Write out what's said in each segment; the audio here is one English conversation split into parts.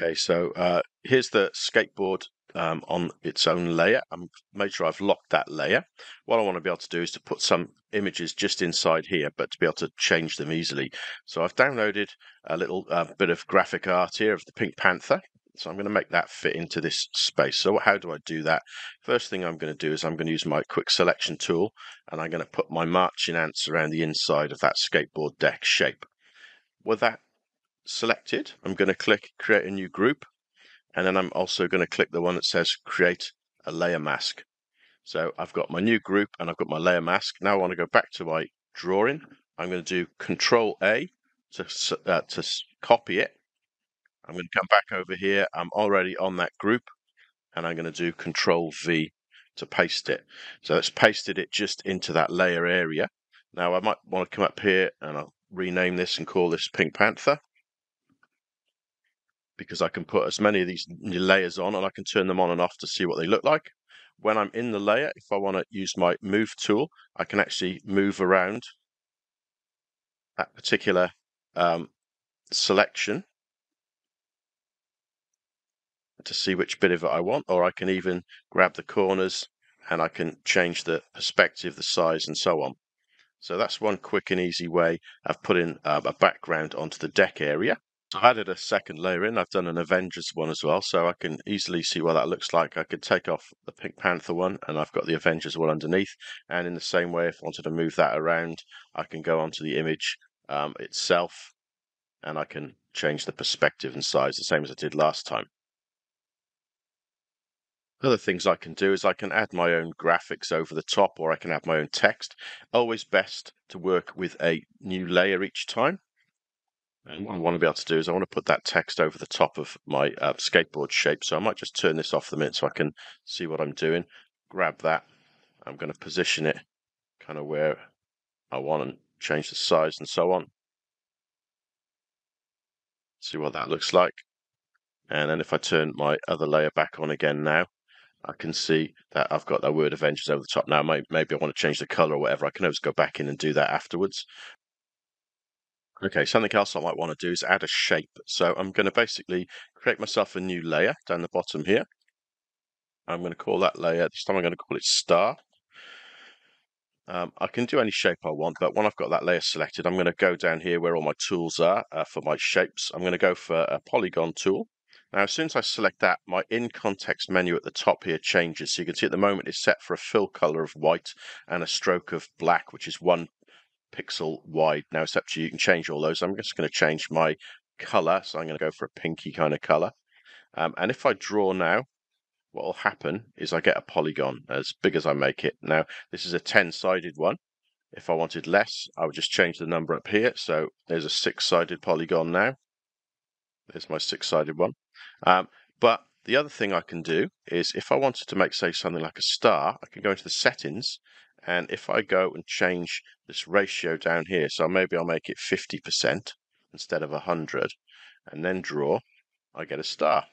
Okay, so uh, here's the skateboard um, on its own layer. I'm made sure I've locked that layer. What I want to be able to do is to put some images just inside here, but to be able to change them easily. So I've downloaded a little uh, bit of graphic art here of the Pink Panther. So I'm going to make that fit into this space. So how do I do that? First thing I'm going to do is I'm going to use my quick selection tool and I'm going to put my marching ants around the inside of that skateboard deck shape. With that selected, I'm going to click create a new group. And then I'm also going to click the one that says create a layer mask. So I've got my new group and I've got my layer mask. Now I want to go back to my drawing. I'm going to do control A to, uh, to copy it. I'm going to come back over here. I'm already on that group and I'm going to do control V to paste it. So it's pasted it just into that layer area. Now I might want to come up here and I'll rename this and call this Pink Panther because I can put as many of these new layers on and I can turn them on and off to see what they look like. When I'm in the layer, if I want to use my move tool, I can actually move around that particular um, selection to see which bit of it I want, or I can even grab the corners and I can change the perspective, the size, and so on. So that's one quick and easy way of putting uh, a background onto the deck area. I've added a second layer in. I've done an Avengers one as well, so I can easily see what that looks like. I could take off the Pink Panther one, and I've got the Avengers one underneath. And in the same way, if I wanted to move that around, I can go onto the image um, itself, and I can change the perspective and size, the same as I did last time. Other things I can do is I can add my own graphics over the top, or I can add my own text. Always best to work with a new layer each time. And what I want to be able to do is I want to put that text over the top of my uh, skateboard shape. So I might just turn this off the minute so I can see what I'm doing. Grab that. I'm going to position it kind of where I want and change the size and so on. See what that looks like. And then if I turn my other layer back on again now, I can see that I've got that word Avengers over the top now. Maybe I want to change the color or whatever. I can always go back in and do that afterwards. Okay, something else I might want to do is add a shape. So I'm going to basically create myself a new layer down the bottom here. I'm going to call that layer, this time I'm going to call it star. Um, I can do any shape I want, but when I've got that layer selected, I'm going to go down here where all my tools are uh, for my shapes. I'm going to go for a polygon tool. Now, as soon as I select that, my in context menu at the top here changes. So you can see at the moment it's set for a fill color of white and a stroke of black, which is one pixel wide. Now you. You can change all those. I'm just going to change my color. So I'm going to go for a pinky kind of color. Um, and if I draw now, what will happen is I get a polygon as big as I make it. Now, this is a 10-sided one. If I wanted less, I would just change the number up here. So there's a six-sided polygon now. There's my six-sided one. Um, but the other thing I can do is if I wanted to make, say, something like a star, I can go into the settings and if I go and change this ratio down here, so maybe I'll make it 50% instead of 100, and then draw, I get a star.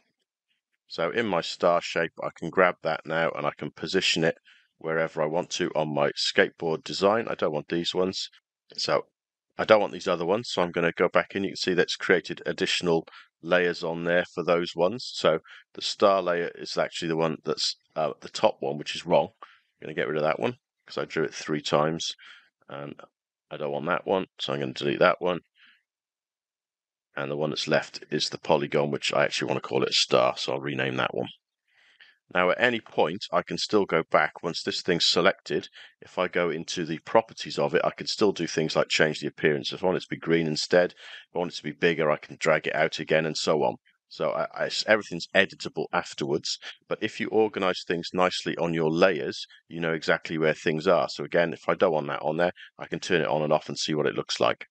So in my star shape, I can grab that now and I can position it wherever I want to on my skateboard design. I don't want these ones. So I don't want these other ones. So I'm going to go back in. You can see that's created additional layers on there for those ones. So the star layer is actually the one that's uh, the top one, which is wrong. I'm going to get rid of that one because I drew it three times and I don't want that one, so I'm going to delete that one. And the one that's left is the polygon, which I actually want to call it a star, so I'll rename that one. Now at any point, I can still go back once this thing's selected. If I go into the properties of it, I can still do things like change the appearance. If I want it to be green instead, if I want it to be bigger, I can drag it out again and so on. So I, I, everything's editable afterwards. But if you organize things nicely on your layers, you know exactly where things are. So again, if I don't want that on there, I can turn it on and off and see what it looks like.